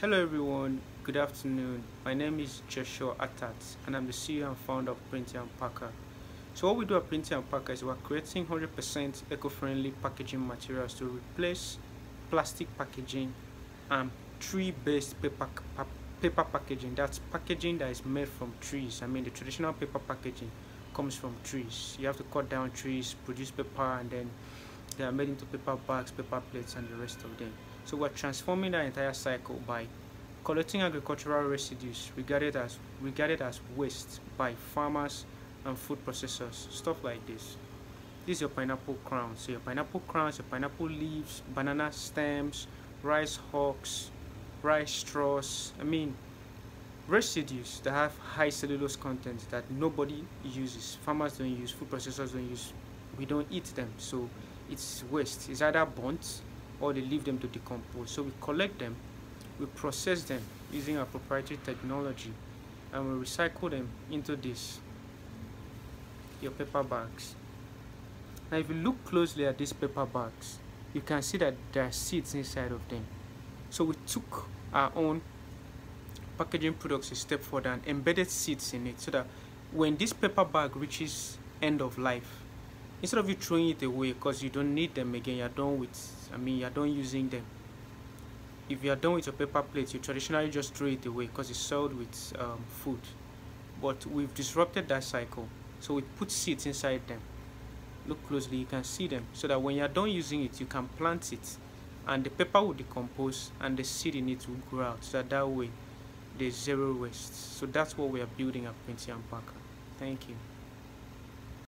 Hello everyone, good afternoon. My name is Joshua Attat and I'm the CEO and founder of Printy and Packer. So what we do at Printy and Packer is we're creating 100% eco-friendly packaging materials to replace plastic packaging and tree-based paper, paper packaging. That's packaging that is made from trees. I mean the traditional paper packaging comes from trees. You have to cut down trees, produce paper and then they are made into paper bags, paper plates and the rest of them. So we're transforming that entire cycle by collecting agricultural residues regarded as regarded as waste by farmers and food processors, stuff like this. This is your pineapple crown. So your pineapple crowns, your pineapple leaves, banana stems, rice husks, rice straws. I mean, residues that have high cellulose content that nobody uses. Farmers don't use, food processors don't use. We don't eat them, so it's waste. It's either burnt or they leave them to decompose. So we collect them, we process them using our proprietary technology, and we recycle them into this, your paper bags. Now if you look closely at these paper bags, you can see that there are seeds inside of them. So we took our own packaging products a step further and embedded seeds in it so that when this paper bag reaches end of life, instead of you throwing it away because you don't need them again you're done with i mean you're done using them. If you're done with your paper plates you traditionally just throw it away because it's sold with um, food. But we've disrupted that cycle. So we put seeds inside them. Look closely you can see them. So that when you're done using it you can plant it and the paper will decompose and the seed in it will grow out. So that, that way there's zero waste. So that's what we are building at Printy and Packer thank you